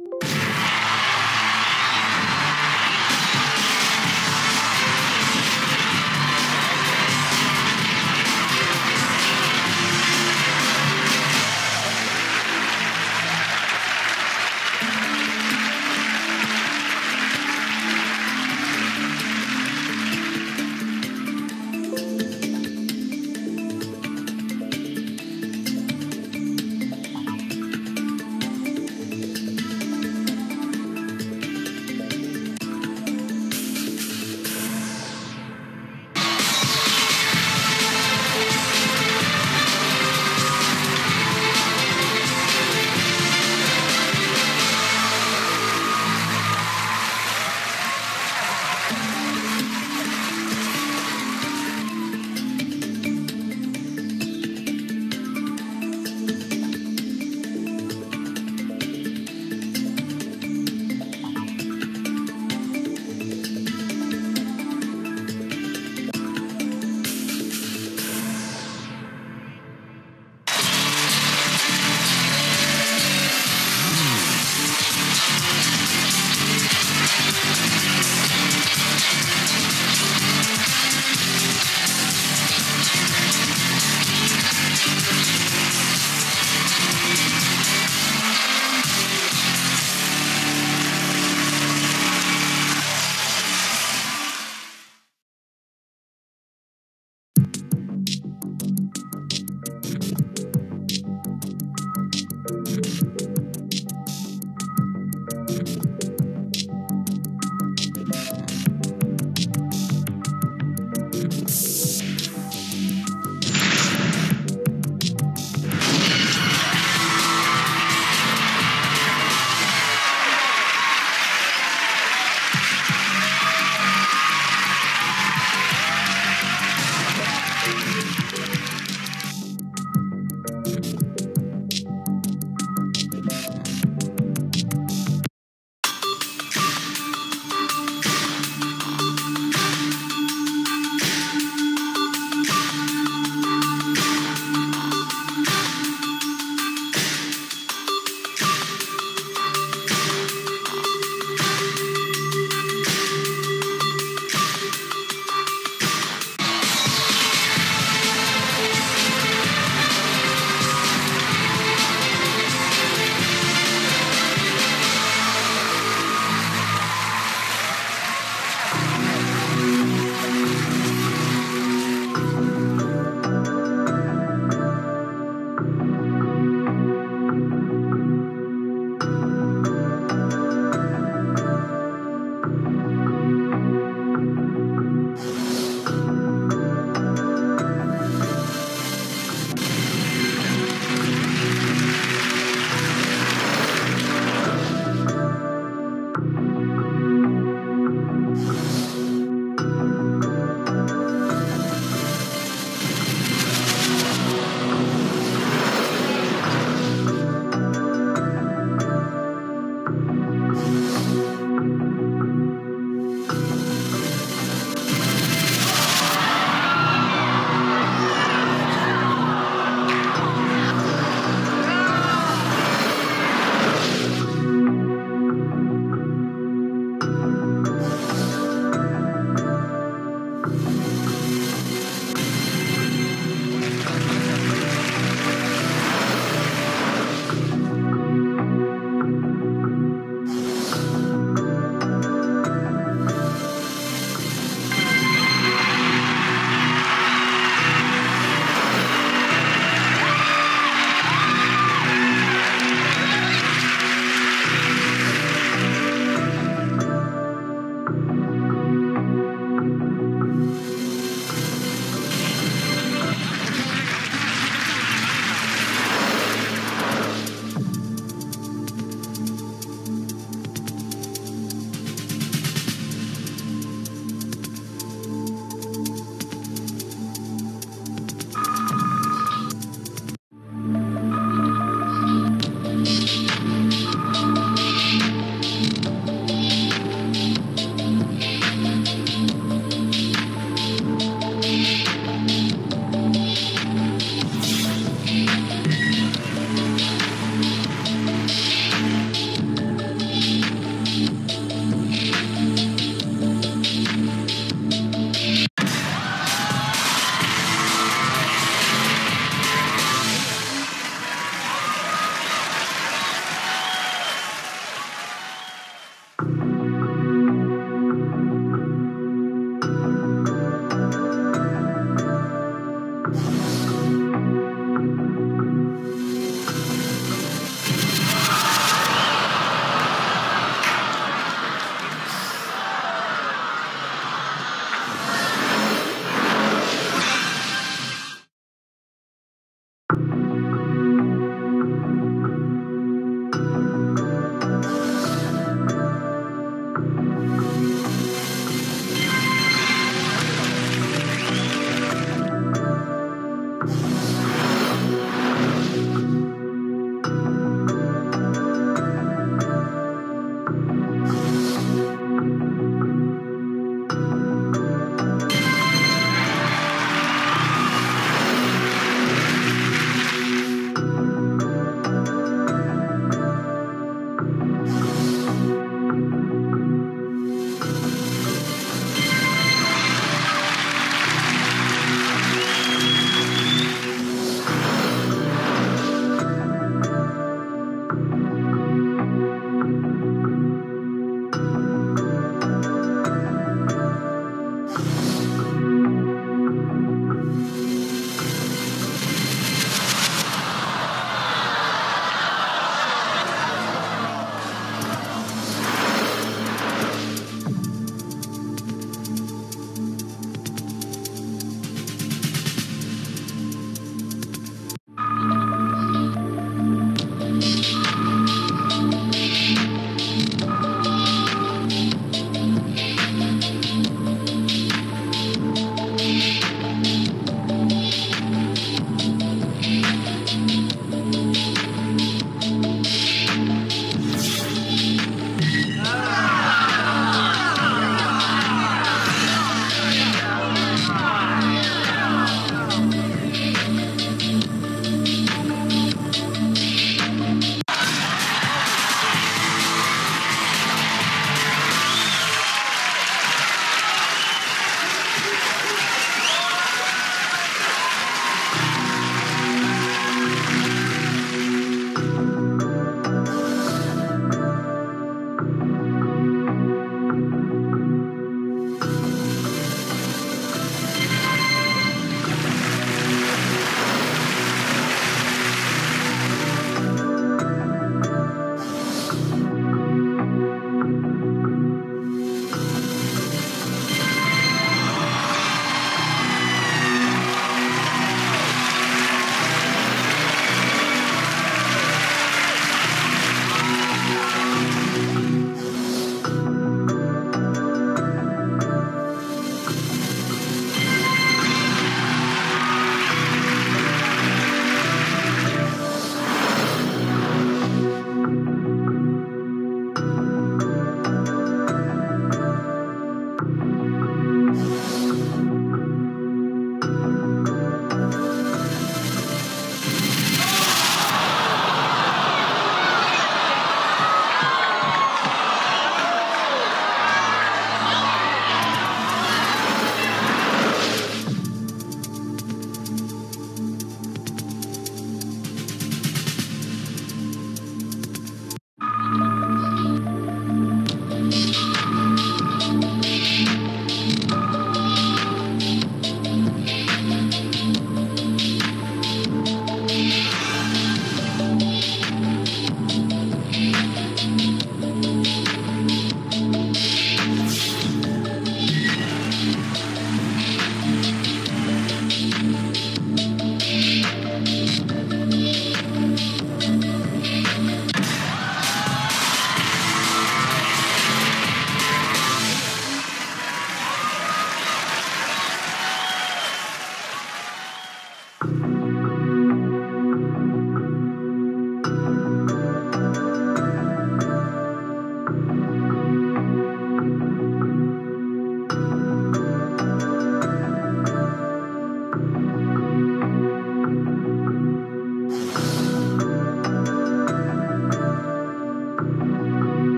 you